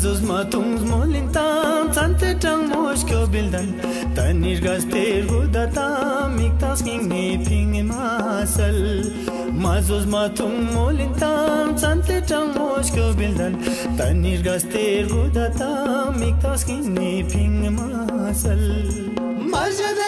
sus mă tungs molintam Țante cel moș că bildan Taniș gaster gudata Mic tasking ni pingi masal Mazos matum molintam Sante chamosh ko Tanir gazter gudatam Miktas kini ping masal Majade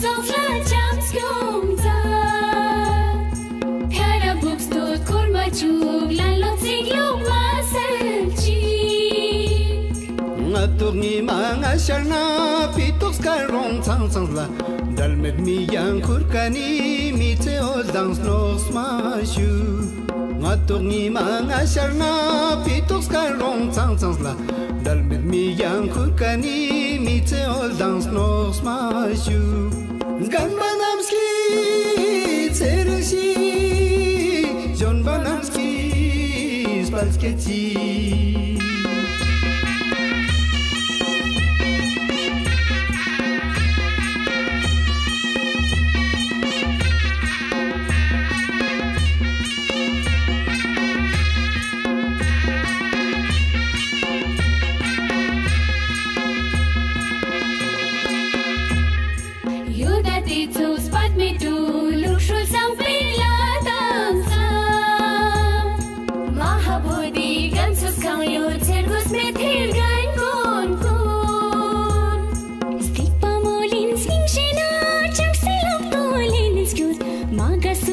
So fly Jackstone Kind of books dot com I'm looking sharna pitox ka wrong town la dal me mi yan hurkani lang snos ma ngatuk ni manga sharna pitok skarong tsang tsang la dal mit mi yang kurkani mi tse ol lang snos masyu gan banam ski tsershi jon banam ski spalsketi